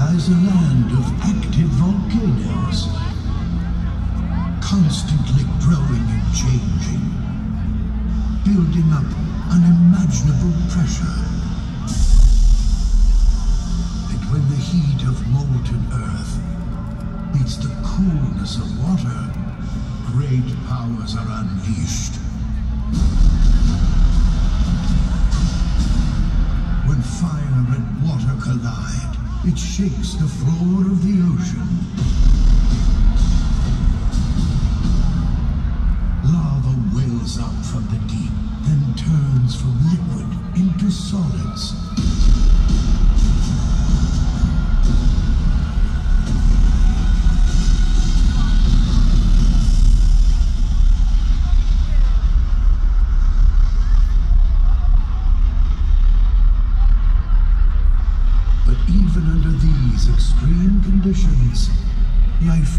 a land of active volcanoes, constantly growing and changing, building up unimaginable pressure. And when the heat of molten earth meets the coolness of water, great powers are unleashed. When fire and water collide, it shakes the floor of the ocean. Lava wells up from the deep, then turns from liquid into solids.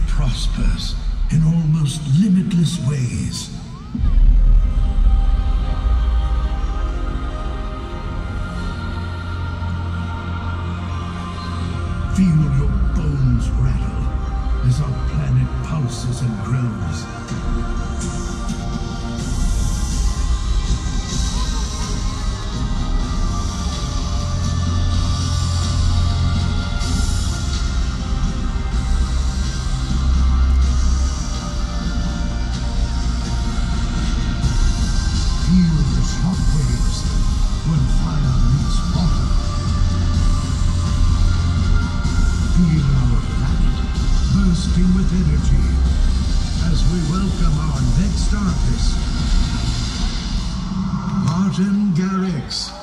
Prospers in almost limitless ways. Feel your bones rattle as our planet pulses and grows. Shock waves when fire meets water. Feel our planet bursting with energy as we welcome our next artist, Martin Garrix.